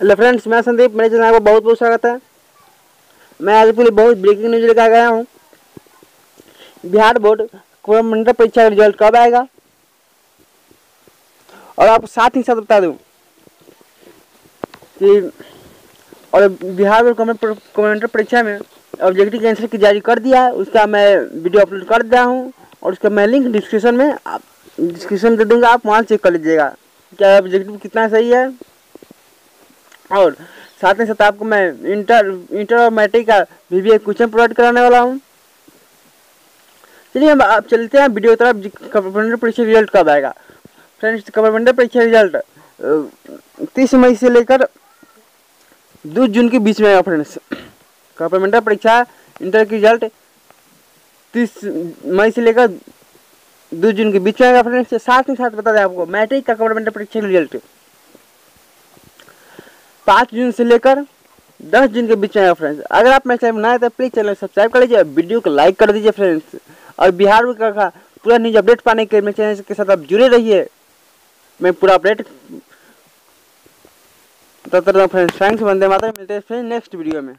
Hello friends, मैं संदीप, मेरे channel को बहुत बहुत स्वागत है। मैं आज पूरी बहुत ब्रेकिंग न्यूज़ लेकर गया हूँ। बिहार बोर्ड मंडल परीक्षा का रिज़ल्ट कब आएगा? और आप साथ ही साथ बता दूँ कि और बिहार बोर्ड कमेंटर परीक्षा में ऑब्जेक्टिव आंसर की जारी कर दिया है। उसका मैं वीडियो अपलोड कर दिया हूँ और उसका मैं लिंक डिस्क्रिप्शन में डिस्क्रिप्शन दे दूँगा। आप वहाँ चेक कर लीजिएगा। क्या ऑब्जेक्टिव कितना सही है? और साथ ही साथ आपको मैं इंटर इंटर और मैट्रिक का भी, भी क्वेश्चन प्रोवाइड कराने वाला हूँ। चलिए आप चलते हैं वीडियो तरफ़ कवर्मेंटल परीक्षा रिज़ल्ट कब आएगा? फ्रेंड्स कवर्मेंटल परीक्षा रिज़ल्ट तीस मई से लेकर दो जून के बीच में आएगा फ्रेंड्स कवर्मेंटल परीक्षा इंटर की रिज़ल्ट तीस मई से लेकर दो जून के बीच में आएगा फ्रेंड्स साथ ही साथ बता दें आपको मैट्रिक का कवर्मेंटल परीक्षा रिज़ल्ट पाँच जून से लेकर दस जून के बीच में फ्रेंड्स अगर आप मेरे चैनल नए तो प्लीज़ चैनल सब्सक्राइब कर लीजिए, वीडियो को लाइक कर दीजिए फ्रेंड्स और बिहार का पूरा न्यूज़ अपडेट पाने के मेरे चैनल के साथ आप जुड़े रहिए। मैं पूरा अपडेट तो तक फ्रेंड्स थैंक्स वंदे माता मिलते हैं फ्रेंड्स नेक्स्ट वीडियो में।